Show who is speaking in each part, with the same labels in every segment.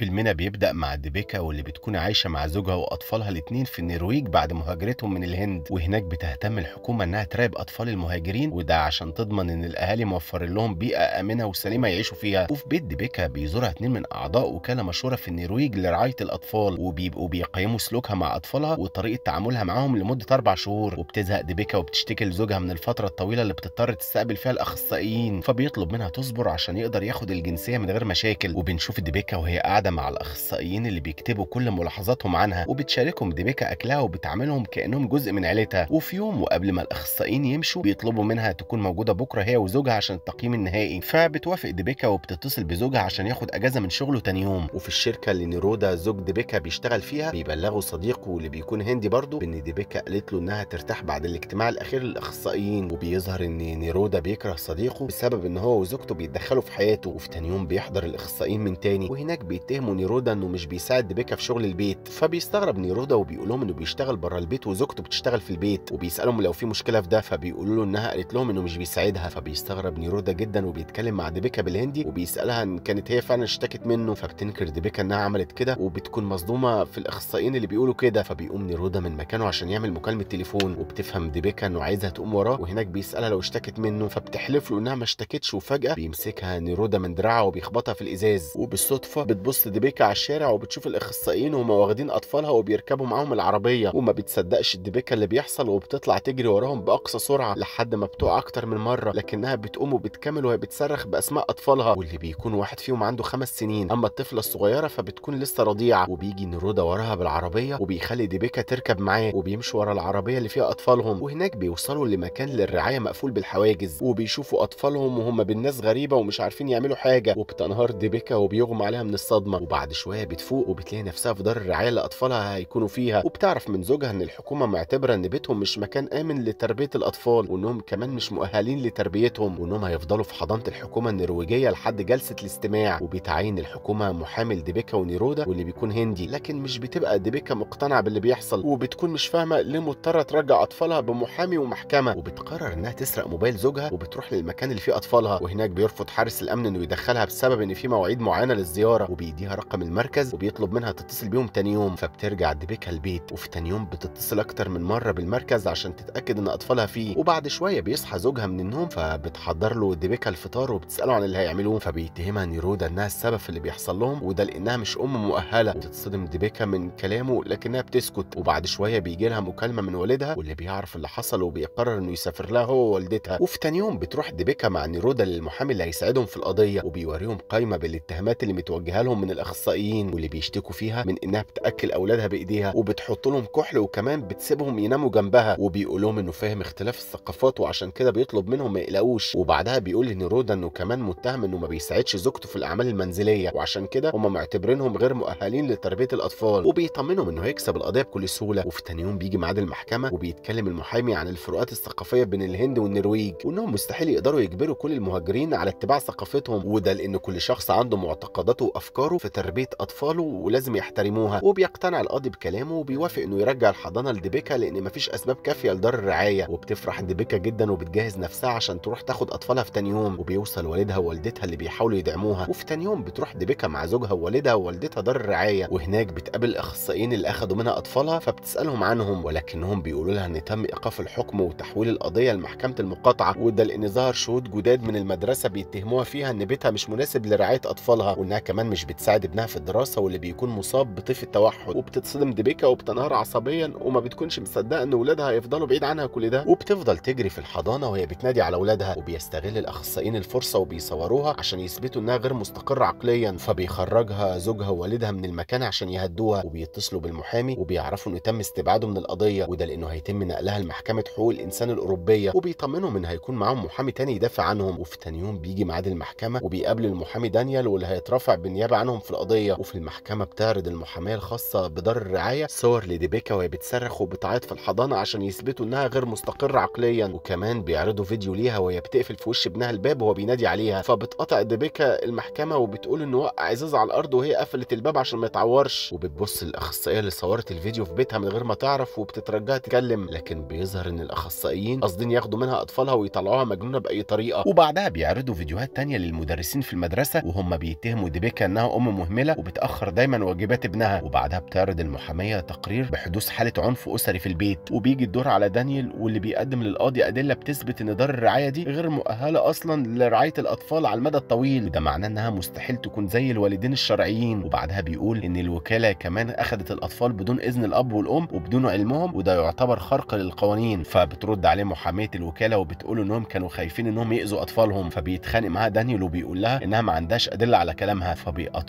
Speaker 1: فيلمنا بيبدأ مع ديبيكا واللي بتكون عايشة مع زوجها وأطفالها الاتنين في النرويج بعد مهاجرتهم من الهند. وهناك بتهتم الحكومة إنها تراقب أطفال المهاجرين وده عشان تضمن إن الأهالي موفرين لهم بيئة آمنة وسليمة يعيشوا فيها. وفي بيت ديبيكا بيزورها اتنين من أعضاء وكالة مشهورة في النرويج لرعاية الأطفال وبيبقوا بيقيموا سلوكها مع أطفالها وطريقة تعاملها معاهم لمدة أربع شهور. وبتزهق ديبيكا وبتشتكي لزوجها من الفترة الطويلة اللي بتضطر تستقبل فيها الأخصائيين. فبيطلب منها تصبر عشان يقدر ياخد الجنسية من غير مشاكل. وبنشوف ديبيكا وهي قاعدة مع الأخصائيين اللي بيكتبوا كل ملاحظاتهم عنها وبتشاركهم ديبيكا أكلها وبتعاملهم كأنهم جزء من عيلتها. وفي يوم وقبل ما الأخصائيين يمشوا بيطلبوا منها تكون موجودة بكرة هي وزوجها عشان التقييم النهائي. فبتوافق ديبيكا وبتتصل بزوجها عشان ياخد أجازة من شغله تاني يوم. وفي الشركة اللي نيرودا زوج ديبيكا بيشتغل فيها بيبلغوا صديقه اللي بيكون هندي برضه بإن ديبيكا قالت له إنها ترتاح بعد الاجتماع الأخير للأخصائيين. وبيظهر إن نيرودا بيكره صديقه بسبب إن هو وزوجته بيتدخلوا في حياته وفي تاني يوم بيحضر الأخصائيين من تاني. وهناك بيتهموا نيرودا إنه مش بيساعد ديبيكا في شغل البيت فبيستغرب نيرودا وبيقول لهم إنه بيشتغل بره البيت وزوجته بتشتغل في البيت وبيسألهم لو في مشكلة في ده فبيقولوا له إنها قالت لهم إنه مش بيساعدها فبيستغرب نيرودا جدا وبيتكلم مع ديبيكا بالهندي وبيسألها إن كانت هي فعلا اشتكت منه فبتنكر ديبيكا إنها عملت كده وبتكون مصدومة في الأخصائيين اللي بيقولوا كده فبيقوم نيرودا من مكانه عشان يعمل مكالمة تليفون وبتفهم ديبيكا إنه عايزها تقوم وراه وهناك بيسألها لو اشتكت منه فبتحلف له إنها ما اشتكتش وفجأة بيمسكها نيرودا من دراعها وبيخبطها في الإزاز وبالصدفة بتبص ديبيكا على الشارع وبتشوف الأخصائيين وهم واخدين أطفالها وبيركبوا معاهم العربية. وما بتصدقش ديبيكا اللي بيحصل وبتطلع تجري وراهم بأقصى سرعة لحد ما بتقع أكتر من مرة لكنها بتقوم وبتكمل وهي بتصرخ بأسماء أطفالها. واللي بيكون واحد فيهم عنده خمس سنين. أما الطفلة الصغيرة فبتكون لسه رضيعة. وبيجي نيرودا وراها بالعربية وبيخلي ديبيكا تركب معاه وبيمشوا ورا العربية اللي فيها أطفالهم. وهناك بيوصلوا لمكان للرعاية مقفول بالحواجز. وبيشوفوا أطفالهم وهم بالناس غريبة ومش عارفين يعملوا حاجة. وبتنهار ديبيكا وبيغمى عليها من الصدمة وبعد شوية بتفوق وبتلاقي نفسها في دار الرعاية اللي أطفالها هيكونوا فيها. وبتعرف من زوجها إن الحكومة معتبرة إن بيتهم مش مكان آمن لتربية الأطفال وإنهم كمان مش مؤهلين لتربيتهم وإنهم هيفضلوا في حضانة الحكومة النرويجية لحد جلسة الاستماع. وبتعين الحكومة محامي لديبيكا ونيرودا واللي بيكون هندي. لكن مش بتبقى ديبيكا مقتنعة باللي بيحصل. وبتكون مش فاهمة ليه مضطرة ترجع أطفالها بمحامي ومحكمة. وبتقرر إنها تسرق موبايل زوجها وبتروح للمكان اللي فيه أطفالها. وهناك بيرفض حارس الأمن إنه يدخلها بسبب إن في مواعيد معينة للزيارة. وبيديها رقم المركز وبيطلب منها تتصل بيهم تاني يوم فبترجع ديبيكا البيت وفي تاني يوم بتتصل أكتر من مرة بالمركز عشان تتأكد إن أطفالها فيه. وبعد شوية بيصحى زوجها من النوم فبتحضر له ديبيكا الفطار وبتسأله عن اللي هيعملوه. فبيتهمها نيرودا إنها السبب في اللي بيحصل لهم وده لأنها مش أم مؤهلة. وتتصدم ديبيكا من كلامه لكنها بتسكت. وبعد شوية بيجي لها مكالمة من والدها واللي بيعرف اللي حصل وبيقرر إنه يسافر لها هو ووالدتها. وفي تاني يوم بتروح ديبيكا مع نيرودا للمحامي اللي هيساعدهم في القضية وبيوريهم قائمة بالاتهامات اللي متوجهة لهم من الأخصائيين واللي بيشتكوا فيها من إنها بتأكل أولادها بإيديها وبتحط لهم كحل وكمان بتسيبهم يناموا جنبها وبيقول لهم إنه فاهم اختلاف الثقافات وعشان كده بيطلب منهم ما يقلقوش. وبعدها بيقول لنيرودا إنه كمان متهم إنه ما بيساعدش زوجته في الأعمال المنزلية. وعشان كده هم معتبرينهم غير مؤهلين لتربية الأطفال. وبيطمنهم إنه هيكسب القضية بكل سهولة. وفي تاني يوم بيجي ميعاد المحكمة وبيتكلم المحامي عن الفروقات الثقافية بين الهند والنرويج. وإنهم مستحيل يقدروا يجبروا كل المهاجرين على اتباع ثقافتهم. وده لأن كل شخص عنده معتقداته وأفكاره في تربية أطفاله ولازم يحترموها وبيقتنع القاضي بكلامه وبيوافق إنه يرجع الحضانة لديبيكا لأن مفيش أسباب كافية لدار الرعاية. وبتفرح ديبيكا جدا وبتجهز نفسها عشان تروح تاخد أطفالها في تاني يوم. وبيوصل والدها ووالدتها اللي بيحاولوا يدعموها. وفي تاني يوم بتروح ديبيكا مع زوجها ووالدها ووالدتها دار الرعاية. وهناك بتقابل الأخصائيين اللي أخدوا منها أطفالها فبتسألهم عنهم ولكنهم بيقولوا لها إن تم إيقاف الحكم وتحويل القضية لمحكمة المقاطعة. وده لأن ظهر شهود جداد من المدرسة بيتهموها فيها إن بيتها مش مناسب لرعاية أطفالها وإنها كمان مش بتساعد ابنها في الدراسة واللي بيكون مصاب بطيف التوحد وبتتصدم ديبيكا وبتنهار عصبيا وما بتكونش مصدقة إن ولادها هيفضلوا بعيد عنها كل ده. وبتفضل تجري في الحضانة وهي بتنادي على ولادها وبيستغل الأخصائيين الفرصة وبيصوروها عشان يثبتوا إنها غير مستقرة عقليا. فبيخرجها زوجها ووالدها من المكان عشان يهدوها وبيتصلوا بالمحامي وبيعرفوا إنه تم استبعاده من القضية. وده لأنه هيتم نقلها لمحكمة حقوق الإنسان الأوروبية. وبيطمنهم إن هيكون معاهم محامي تاني يدافع عنهم. وفي تاني يوم بيجي ميعاد المحكمة وبيقابل المحامي دانيال واللي هيترافع بالنيابة عنهم في القضية. وفي المحكمة بتعرض المحامية الخاصة بدار الرعاية صور لديبيكا وهي بتصرخ وبتعيط في الحضانة عشان يثبتوا إنها غير مستقرة عقليا. وكمان بيعرضوا فيديو ليها وهي بتقفل في وش ابنها الباب وهو بينادي عليها. فبتقطع ديبيكا المحكمة وبتقول إنه وقع ازاز على الأرض وهي قفلت الباب عشان ما يتعورش. وبتبص للأخصائية اللي صورت الفيديو في بيتها من غير ما تعرف وبتترجاها تتكلم. لكن بيظهر إن الأخصائيين قاصدين ياخدوا منها أطفالها ويطلعوها مجنونة بأي طريقة. وبعدها بيعرضوا فيديوهات تانية للمدرسين في المدرسة وهم بيتهموا ديبيكا إنها مهملة وبتأخر دايما واجبات ابنها وبعدها بتعرض المحامية تقرير بحدوث حالة عنف أسري في البيت. وبيجي الدور على دانيال واللي بيقدم للقاضي أدلة بتثبت إن دار الرعاية دي غير مؤهلة أصلا لرعاية الأطفال على المدى الطويل. وده معناه إنها مستحيل تكون زي الوالدين الشرعيين. وبعدها بيقول إن الوكالة كمان أخذت الأطفال بدون إذن الأب والأم وبدون علمهم وده يعتبر خرق للقوانين. فبترد عليه محامية الوكالة وبتقول إنهم كانوا خايفين إنهم يأذوا أطفالهم. فبيتخانق معاها دانيال وبيقول لها إنها ما عندهاش أدلة على كلامها.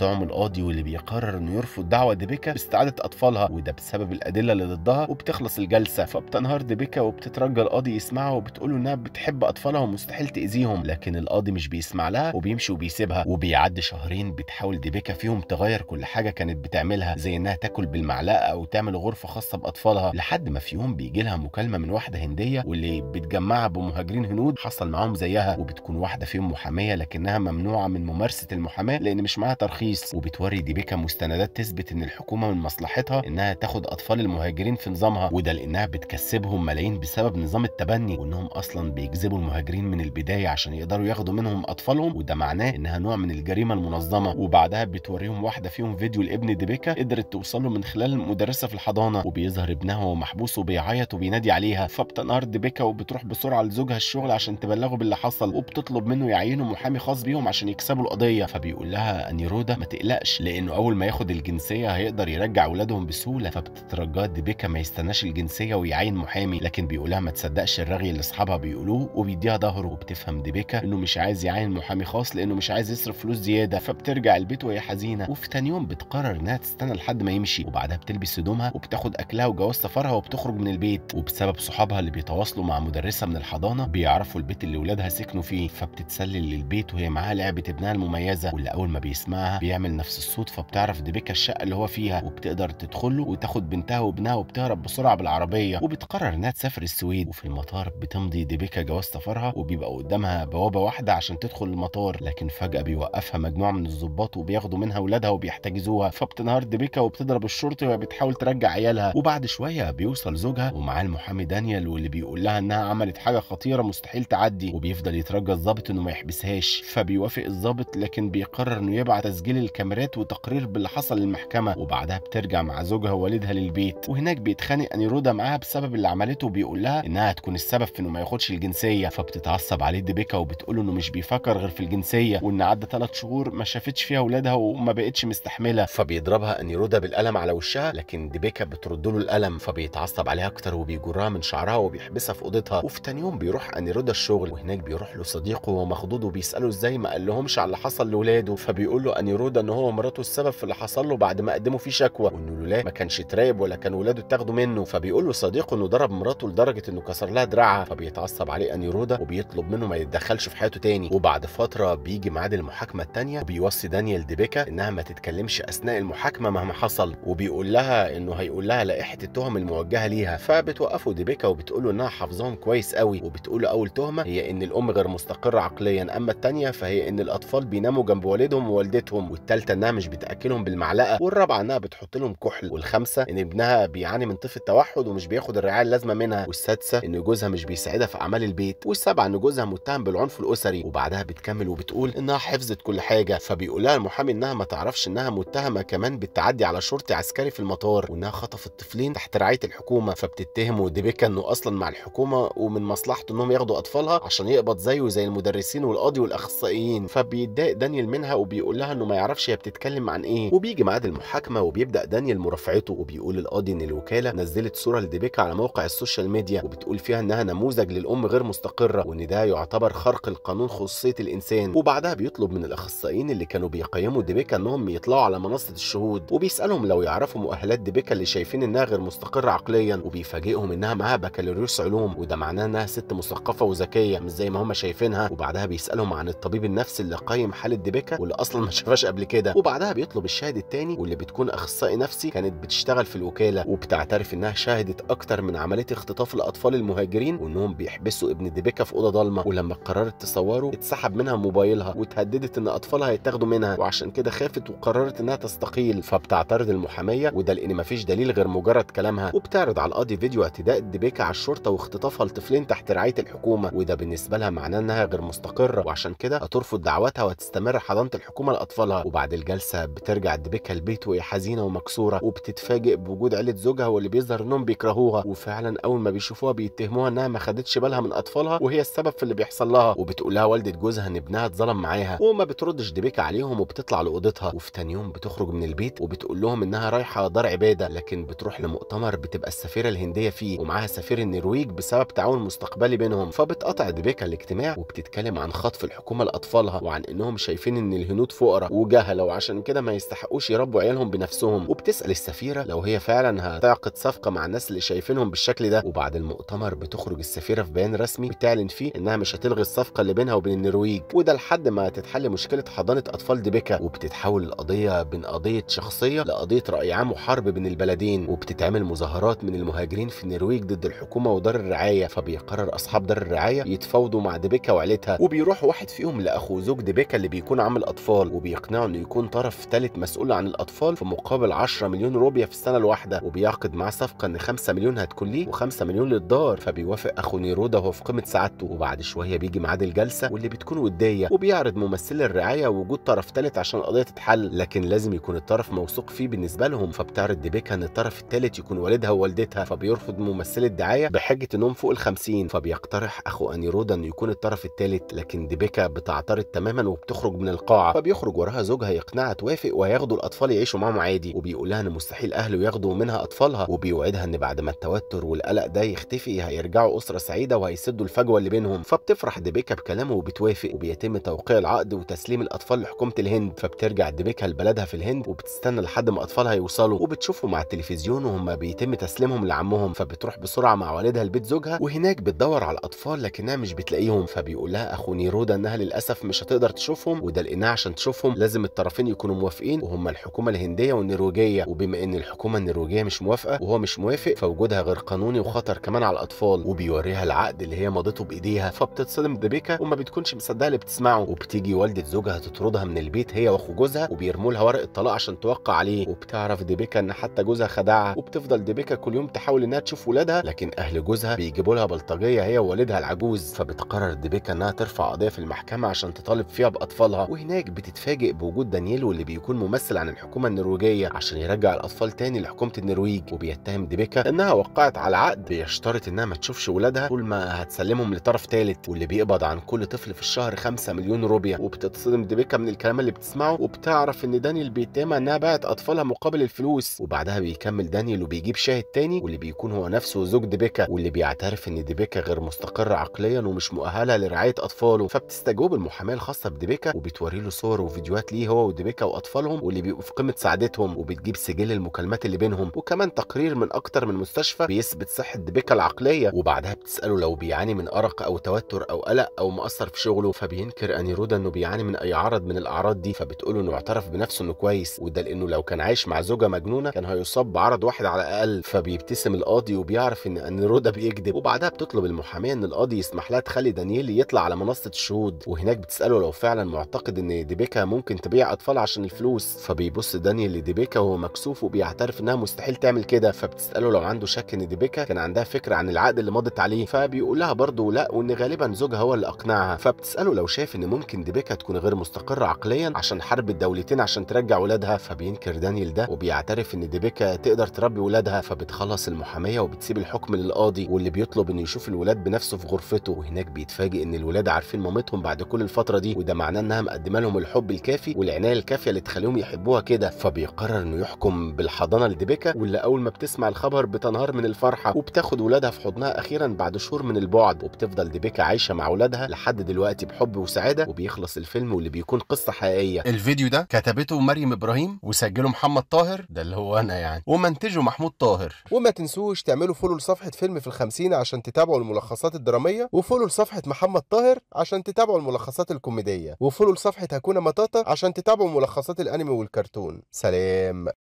Speaker 1: فبيقاطعهم القاضي واللي بيقرر إنه يرفض دعوة ديبيكا باستعادة أطفالها وده بسبب الأدلة اللي ضدها وبتخلص الجلسة. فبتنهار ديبيكا وبتترجى القاضي يسمعها وبتقول إنها بتحب أطفالها ومستحيل تأذيهم لكن القاضي مش بيسمع لها وبيمشي وبيسيبها. وبيعدي شهرين بتحاول ديبيكا فيهم تغير كل حاجة كانت بتعملها زي إنها تاكل بالمعلقة أو تعمل غرفة خاصة بأطفالها. لحد ما في يوم بيجي لها مكالمة من واحدة هندية واللي بتجمعها بمهاجرين هنود حصل معاهم زيها. وبتكون واحدة فيهم محامية لكنها ممنوعة من ممارسة المحاماة لأن مش معاها ترخيص. وبتوري ديبيكا مستندات تثبت إن الحكومة من مصلحتها إنها تاخد أطفال المهاجرين في نظامها وده لأنها بتكسبهم ملايين بسبب نظام التبني وإنهم أصلا بيجذبوا المهاجرين من البداية عشان يقدروا ياخدوا منهم أطفالهم وده معناه إنها نوع من الجريمة المنظمة. وبعدها بتوريهم واحدة فيهم فيديو لابن ديبيكا قدرت توصل له من خلال مدرسه في الحضانة وبيظهر ابنها وهو محبوس وبيعيط وبينادي عليها. فبتنهار ديبيكا وبتروح بسرعة لزوجها الشغل عشان تبلغه باللي حصل وبتطلب منه يعينوا محامي خاص بيهم عشان يكسبوا القضية. فبيقول لها انيرودا ما تقلقش لأنه أول ما ياخد الجنسية هيقدر يرجع أولادهم بسهولة فبتترجاه ديبيكا ما يستناش الجنسية ويعين محامي لكن بيقول لها ما تصدقش الرغي اللي أصحابها بيقولوه وبيديها ظهره وبتفهم ديبيكا إنه مش عايز يعين محامي خاص لأنه مش عايز يصرف فلوس زيادة فبترجع البيت وهي حزينة. وفي تاني يوم بتقرر إنها تستنى لحد ما يمشي وبعدها بتلبس هدومها وبتاخد أكلها وجواز سفرها وبتخرج من البيت. وبسبب صحابها اللي بيتواصلوا مع مدرسة من الحضانة بيعرفوا البيت اللي ولادها سكنوا فيه فبتتسلل للبيت وهي معاها لعبة ابنها المميزة واللي أول ما بيسمعها بيعمل نفس الصوت فبتعرف ديبيكا الشقة اللي هو فيها وبتقدر تدخله وتاخد بنتها وابنها وبتهرب بسرعة بالعربية وبتقرر إنها تسافر السويد. وفي المطار بتمضي ديبيكا جواز سفرها وبيبقى قدامها بوابة واحدة عشان تدخل المطار لكن فجأة بيوقفها مجموعة من الضباط وبياخدوا منها ولادها وبيحتجزوها. فبتنهار ديبيكا وبتضرب الشرطي وهي بتحاول ترجع عيالها. وبعد شوية بيوصل زوجها ومعاه المحامي دانيال واللي بيقول لها إنها عملت حاجة خطيرة مستحيل تعدي وبيفضل يترجى الضابط إنه ما يحبسهاش. فبيوافق الضابط لكن بيقرر إنه يبعت تسجيل الكاميرات وتقرير باللي حصل للمحكمة وبعدها بترجع مع زوجها ووالدها للبيت. وهناك بيتخانق انيرودا معاها بسبب اللي عملته وبيقول لها إنها هتكون السبب في إنه ما ياخدش الجنسية. فبتتعصب عليه ديبيكا وبتقول إنه مش بيفكر غير في الجنسية وإن عدى ثلاث شهور ما شافتش فيها اولادها وما بقتش مستحملة. فبيضربها انيرودا بالقلم على وشها لكن ديبيكا بترد له القلم فبيتعصب عليها أكتر وبيجرها من شعرها وبيحبسها في أوضتها. وفي تاني يوم بيروح انيرودا الشغل وهناك بيروح له صديقه وهو مخضوض وبيسأله إزاي ما قالهمش على اللي حصل لاولاده فبيقول له انيرودا إن هو ومراته السبب في اللي حصل له بعد ما قدموا فيه شكوى وانه لولا ما كانش تراقب ولا كان ولاده اتاخدوا منه. فبيقول له صديقه إنه ضرب مراته لدرجة إنه كسر لها دراعها فبيتعصب عليه انيرودا وبيطلب منه ما يتدخلش في حياته تاني. وبعد فترة بيجي ميعاد المحاكمة التانية وبيوصي دانيال ديبيكا إنها ما تتكلمش أثناء المحاكمة مهما حصل. وبيقول لها إنه هيقول لها لائحة التهم الموجهة ليها. فبتوقفه ديبيكا وبتقول له إنها حافظاهم كويس قوي. وبتقول له أول تهمة هي إن الأم غير مستقرة عقليا أما الثانية فهي إن الأطفال بيناموا جنب والدهم ووالدتهم. والثالثه إنها مش بتأكلهم بالمعلقة والرابعة إنها بتحط لهم كحل والخامسة إن ابنها بيعاني من طيف التوحد ومش بياخد الرعاية اللازمة منها والسادسة إن جوزها مش بيساعدها في أعمال البيت والسابعة إن جوزها متهم بالعنف الأسري وبعدها بتكمل وبتقول إنها حفظت كل حاجة فبيقول لها المحامي إنها ما تعرفش إنها متهمة كمان بالتعدي على شرطي عسكري في المطار وإنها خطفت طفلين تحت رعاية الحكومة فبتتهم ديبيكا إنه أصلا مع الحكومة ومن مصلحته إنهم ياخدوا أطفالها عشان يقبض زيه زي المدرسين والقاضي والأخصائيين فبيتضايق دانيال منها وبيقول لها إنه ما يعرفش هي بتتكلم عن إيه. وبيجي ميعاد المحاكمة وبيبدأ دانيال مرافعته وبيقول القاضي إن الوكالة نزلت صورة لديبيكا على موقع السوشيال ميديا وبتقول فيها إنها نموذج للأم غير مستقرة وإن ده يعتبر خرق القانون خصوصيه الإنسان. وبعدها بيطلب من الأخصائيين اللي كانوا بيقيموا ديبيكا إنهم يطلعوا على منصة الشهود وبيسألهم لو يعرفوا مؤهلات ديبيكا اللي شايفين إنها غير مستقرة عقليا وبيفاجئهم إنها معاها بكالوريوس علوم. وده معناه إنها ست مثقفة وذكية مش زي ما هم شايفينها. وبعدها بيسألهم عن الطبيب النفسي اللي قيم حالة ديبيكا واللي أصلا ما شافهاش قبل كده. وبعدها بيطلب الشاهد التاني واللي بتكون أخصائي نفسي كانت بتشتغل في الوكالة. وبتعترف إنها شاهدت أكتر من عملية اختطاف الأطفال المهاجرين وإنهم بيحبسوا ابن ديبيكا في أوضة ضلمة. ولما قررت تصوره اتسحب منها موبايلها وتهددت إن أطفالها هيتاخدوا منها. وعشان كده خافت وقررت إنها تستقيل. فبتعترض المحامية وده لأن مفيش دليل غير مجرد كلامها. وبتعرض على القاضي فيديو اعتداء ديبيكا على الشرطة واختطافها لطفلين تحت رعاية الحكومة. وده بالنسبة لها معناه إنها غير مستقرة. وعشان كده هترفض دعواتها وتستمر حضانة الحكومة لأطفالها. وبعد الجلسة بترجع ديبيكا البيت وهي حزينة ومكسورة وبتتفاجئ بوجود عيلة زوجها واللي بيظهر إنهم بيكرهوها. وفعلا أول ما بيشوفوها بيتهموها إنها ما خدتش بالها من أطفالها وهي السبب في اللي بيحصل لها. وبتقول لها والدة جوزها إن ابنها اتظلم معاها وما بتردش ديبيكا عليهم وبتطلع لأوضتها. وفي تاني يوم بتخرج من البيت وبتقول لهم إنها رايحة دار عبادة لكن بتروح لمؤتمر بتبقى السفيرة الهندية فيه ومعاها سفير النرويج بسبب تعاون مستقبلي بينهم. فبتقطع ديبيكا الاجتماع وبتتكلم عن خطف الحكومة لأطفالها وعن إنهم شايفين إن الهنود فقراء. وجهله وعشان كده ما يستحقوش يربوا عيالهم بنفسهم. وبتسأل السفيرة لو هي فعلا هتعقد صفقة مع الناس اللي شايفينهم بالشكل ده. وبعد المؤتمر بتخرج السفيرة في بيان رسمي بتعلن فيه إنها مش هتلغي الصفقة اللي بينها وبين النرويج. وده لحد ما تتحل مشكلة حضانة أطفال ديبيكا. وبتتحول القضية بين قضية شخصية لقضية رأي عام وحرب بين البلدين. وبتتعمل مظاهرات من المهاجرين في النرويج ضد الحكومة ودار الرعاية. فبيقرر أصحاب دار الرعاية يتفاوضوا مع ديبيكا وعيلتها. وبيروح واحد فيهم لأخو زوج ديبيكا اللي بيكون عامل أطفال. وبيقنعه انه يكون طرف ثالث مسؤول عن الأطفال في مقابل 10 مليون روبيا في السنة الواحدة وبيعقد معاه صفقة إن 5 مليون هتكون ليه و5 مليون للدار فبيوافق أخو نيرودا وهو في قمة سعادته. وبعد شوية بيجي ميعاد الجلسة واللي بتكون ودية وبيعرض ممثل الرعاية وجود طرف ثالث عشان القضية تتحل لكن لازم يكون الطرف موثوق فيه بالنسبة لهم. فبتعرض ديبيكا إن الطرف الثالث يكون والدها ووالدتها فبيرفض ممثل الرعاية بحجة إنهم فوق ال50 فبيقترح أخو انيرودا انه يكون الطرف الثالث لكن ديبيكا بتعترض تماما وبتخرج من القاعة فبيخرج وراها زوجها يقنعها توافق وهياخدوا الأطفال يعيشوا معاهم عادي. وبيقول لها إن مستحيل أهله ياخدوا منها أطفالها. وبيوعدها إن بعد ما التوتر والقلق ده يختفي هيرجعوا أسرة سعيدة وهيسدوا الفجوة اللي بينهم. فبتفرح ديبيكا بكلامه وبتوافق وبيتم توقيع العقد وتسليم الأطفال لحكومة الهند. فبترجع ديبيكا لبلدها في الهند وبتستنى لحد ما أطفالها يوصلوا. وبتشوفهم على التلفزيون وهم بيتم تسليمهم لعمهم. فبتروح بسرعة مع والدها لبيت زوجها وهناك بتدور على الأطفال لكنها مش بتلاقيهم. فبيقول لها اخو نيرودا إنها للأسف مش هتقدر تشوفهم وده لانها عشان تشوفهم. لازم الطرفين يكونوا موافقين وهم الحكومة الهندية والنرويجية. وبما إن الحكومة النرويجية مش موافقة وهو مش موافق فوجودها غير قانوني وخطر كمان على الأطفال وبيوريها العقد اللي هي مضته بإيديها. فبتتصدم ديبيكا وما بتكونش مصدقة اللي بتسمعه. وبتيجي والدة زوجها تطردها من البيت هي وأخو جوزها وبيرموا لها ورق الطلاق عشان توقع عليه. وبتعرف ديبيكا إن حتى جوزها خدعها. وبتفضل ديبيكا كل يوم تحاول إنها تشوف ولادها لكن أهل جوزها بيجيبوا لها بلطجية هي ووالدها العجوز. فبتقرر ديبيكا إنها ترفع قضية في المحكمة عشان تطالب فيها بأطفالها. وهناك بتتفاجئ بدانييل واللي بيكون ممثل عن الحكومة النرويجية عشان يرجع الأطفال تاني لحكومة النرويج. وبيتهم ديبيكا إنها وقعت على عقد. بيشترط إنها ما تشوفش ولادها طول ما هتسلمهم لطرف ثالث واللي بيقبض عن كل طفل في الشهر 5 مليون روبيا. وبتتصدم ديبيكا من الكلام اللي بتسمعه. وبتعرف إن دانيال بيتهمها إنها باعت أطفالها مقابل الفلوس. وبعدها بيكمل دانيال وبيجيب شاهد تاني. واللي بيكون هو نفسه زوج ديبيكا. واللي بيعترف إن ديبيكا غير مستقرة عقليا ومش مؤهلة لرعاية أطفاله. فبتستجوبه المحامية الخاصة بديبيكا. وبتوري له صور وفيديوهات ليه هو وديبيكا وأطفالهم واللي بيبقوا في قمة سعادتهم وبتجيب سجل المكالمات اللي بينهم وكمان تقرير من أكتر من مستشفى بيثبت صحة ديبيكا العقلية وبعدها بتسأله لو بيعاني من أرق أو توتر أو قلق أو مأثر في شغله فبينكر انيرودا إنه بيعاني من أي عرض من الأعراض دي فبتقول إنه اعترف بنفسه إنه كويس وده لأنه لو كان عايش مع زوجة مجنونة كان هيصاب بعرض واحد على الأقل فبيبتسم القاضي وبيعرف إن انيرودا بيكذب وبعدها بتطلب المحامية إن القاضي يسمح لها تخلي دانييل يطلع على منصة الشهود وهناك بتسأله لو فعلا معتقد إن ديبيكا ممكن تبيع أطفال عشان الفلوس. فبيبص دانييل لديبيكا وهو مكسوف وبيعترف إنها مستحيل تعمل كده. فبتسأله لو عنده شك إن ديبيكا كان عندها فكرة عن العقد اللي مضت عليه. فبيقول لها برضه لا وإن غالبا زوجها هو اللي أقنعها. فبتسأله لو شايف إن ممكن ديبيكا تكون غير مستقرة عقليا عشان حرب الدولتين عشان ترجع ولادها. فبينكر دانيال ده وبيعترف إن ديبيكا تقدر تربي ولادها. فبتخلص المحامية وبتسيب الحكم للقاضي. واللي بيطلب إنه يشوف الولاد بنفسه في غرفته. وهناك بيتفاجئ إن الولاد عارفين مامتهم بعد كل الفترة دي. وده معناه إنها مقدمة لهم الحب الكافي والعناية الكافية اللي تخليهم يحبوها كده. فبيقرر إنه يحكم بالحضانة لديبيكا واللي أول ما بتسمع الخبر بتنهار من الفرحة وبتاخد ولادها في حضنها أخيرا بعد شهور من البعد. وبتفضل ديبيكا عايشة مع ولادها لحد دلوقتي بحب وسعادة. وبيخلص الفيلم واللي بيكون قصة حقيقية.
Speaker 2: الفيديو ده كتبته مريم إبراهيم وسجله محمد طاهر. ده اللي هو أنا يعني. ومنتجه محمود طاهر.
Speaker 3: وما تنسوش تعملوا فولو لصفحة فيلم في الخمسين عشان تتابعوا الملخصات الدرامية. وفولو لصفحة محمد طاهر عشان تتابعوا الملخصات الكوميدية. وفولو لصفحة هكونا مطاطا عشان تتابعوا ملخصات الأنمي والكرتون. سلام.